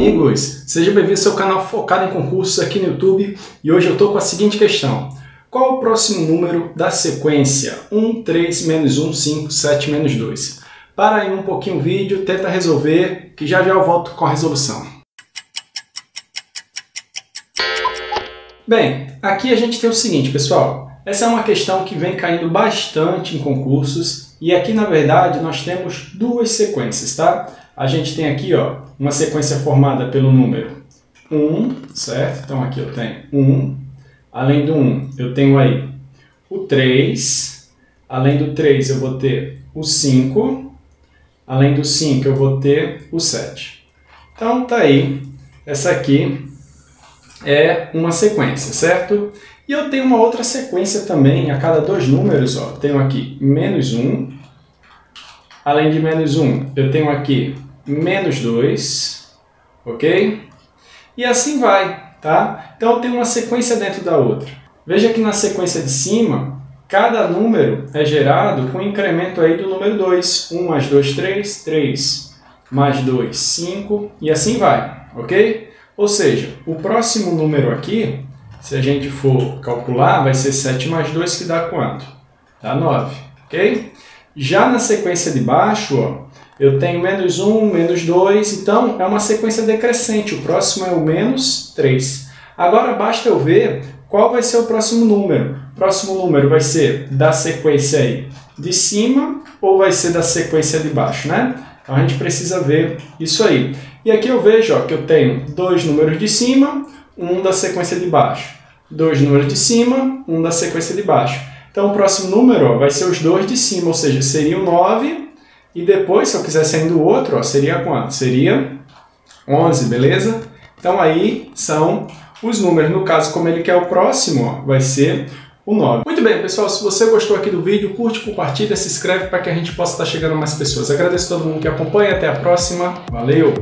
amigos! Seja bem-vindo ao seu canal focado em concursos aqui no YouTube e hoje eu estou com a seguinte questão. Qual o próximo número da sequência 1, 3, menos 1, 5, 7, menos 2? Para aí um pouquinho o vídeo, tenta resolver, que já já eu volto com a resolução. Bem, aqui a gente tem o seguinte, pessoal. Essa é uma questão que vem caindo bastante em concursos e aqui, na verdade, nós temos duas sequências, tá? A gente tem aqui, ó, uma sequência formada pelo número 1, certo? Então aqui eu tenho 1, além do 1 eu tenho aí o 3, além do 3 eu vou ter o 5, além do 5 eu vou ter o 7. Então tá aí, essa aqui é uma sequência, certo? E eu tenho uma outra sequência também, a cada dois números, ó, tenho aqui menos 1, além de menos 1 eu tenho aqui menos 2, ok? E assim vai, tá? Então tem uma sequência dentro da outra. Veja que na sequência de cima, cada número é gerado com incremento aí do número 2. 1 mais 2, 3, 3 mais 2, 5 e assim vai, ok? Ou seja, o próximo número aqui, se a gente for calcular, vai ser 7 mais 2, que dá quanto? Dá 9, ok? Já na sequência de baixo, ó, eu tenho menos 1, menos 2, então é uma sequência decrescente. O próximo é o menos 3. Agora basta eu ver qual vai ser o próximo número. O próximo número vai ser da sequência aí de cima ou vai ser da sequência de baixo, né? Então a gente precisa ver isso aí. E aqui eu vejo ó, que eu tenho dois números de cima, um da sequência de baixo. Dois números de cima, um da sequência de baixo. Então o próximo número ó, vai ser os dois de cima, ou seja, seria o 9 e depois, se eu quiser saindo o outro, ó, seria quanto? Seria 11, beleza? Então aí são os números. No caso, como ele quer o próximo, ó, vai ser o 9. Muito bem, pessoal, se você gostou aqui do vídeo, curte, compartilha, se inscreve para que a gente possa estar chegando mais pessoas. Agradeço a todo mundo que acompanha, até a próxima, valeu!